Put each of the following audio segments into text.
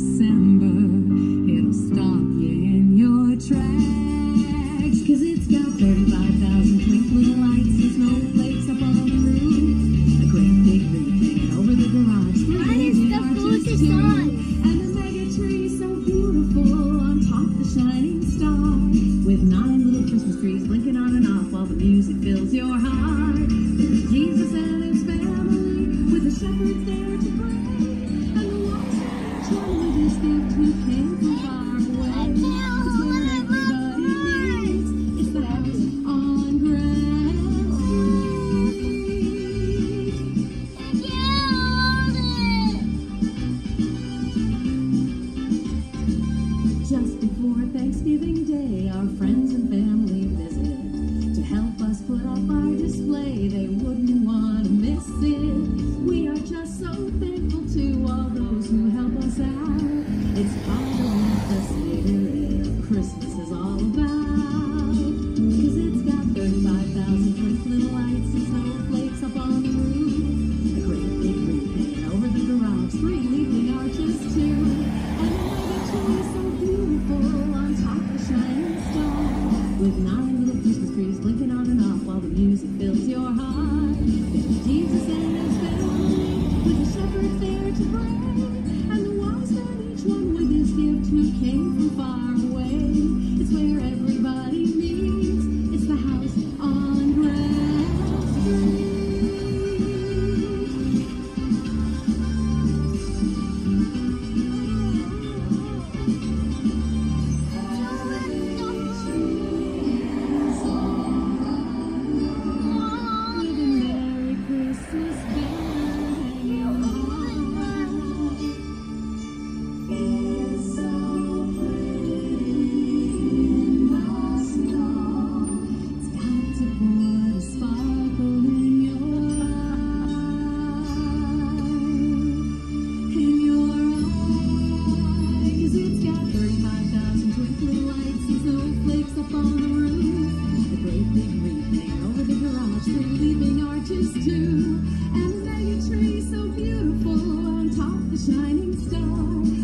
sin. Thank you.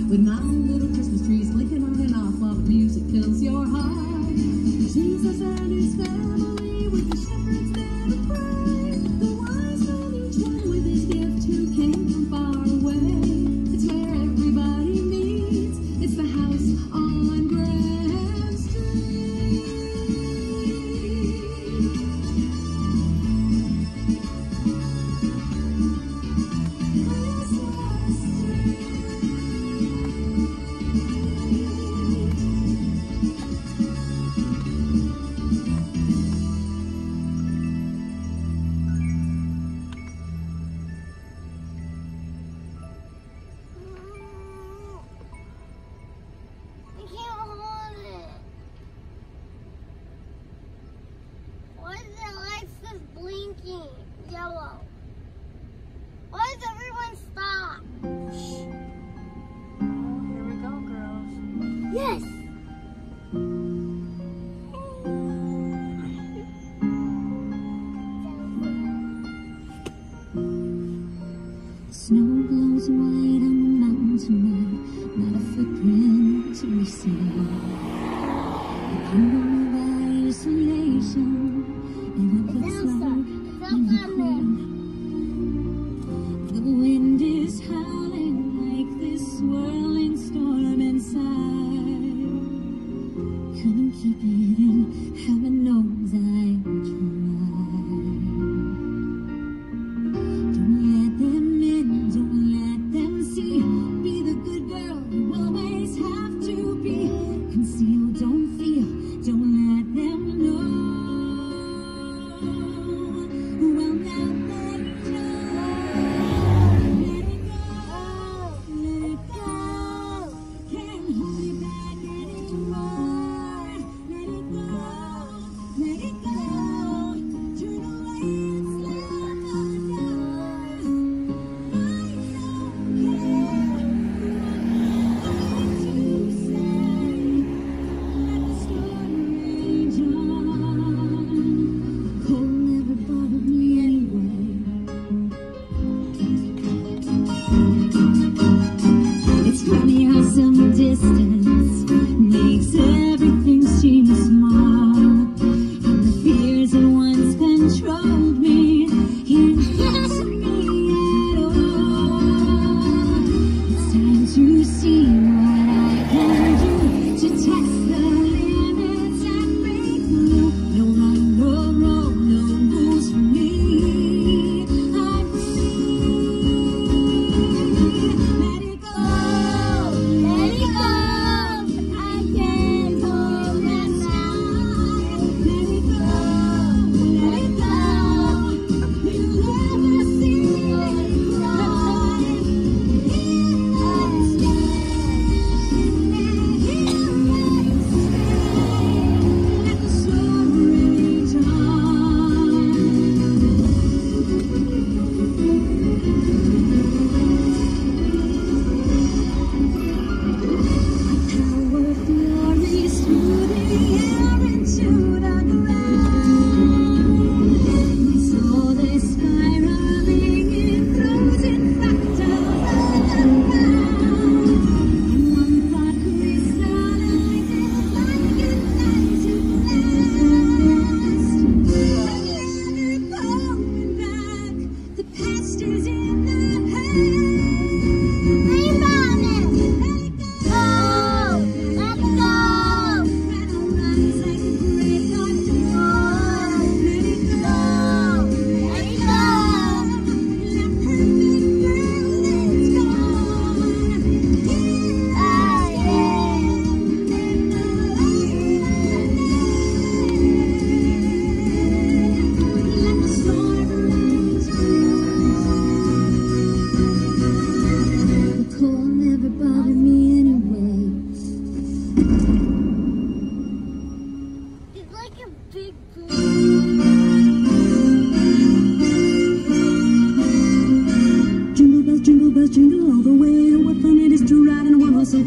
When mountain Yes. keep it in. Heaven knows I will try. Don't let them in, don't let them see. Be the good girl you always have to be. Conceal, don't feel, don't let them know. Let it go. Let it go. Can't hold me back.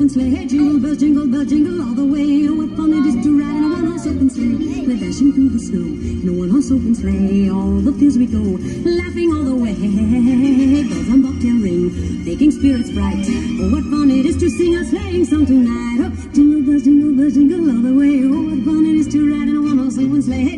sleigh. Hey, jingle bells, jingle bells, jingle all the way. Oh, what fun it is to ride in a one-horse open sleigh. We're dashing through the snow in a one-horse open sleigh. All the fields we go, laughing all the way. Bells on bobtail ring, making spirits bright. Oh, what fun it is to sing a sleighing song tonight. Oh, jingle bells, jingle bells, jingle all the way. Oh, what fun it is to ride in a one-horse open sleigh. Hey,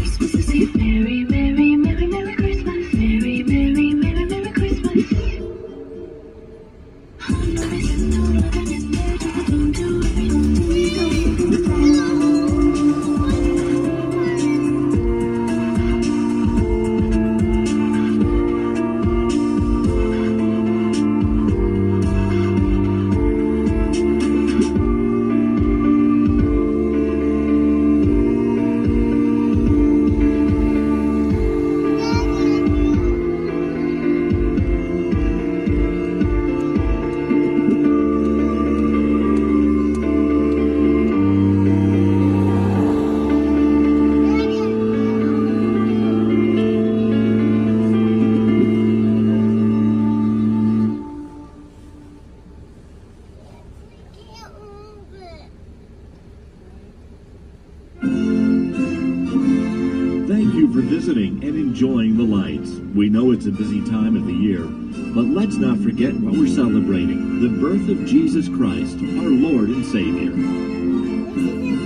Christmas is a fairy. you for visiting and enjoying the lights. We know it's a busy time of the year, but let's not forget what we're celebrating the birth of Jesus Christ, our Lord and Savior.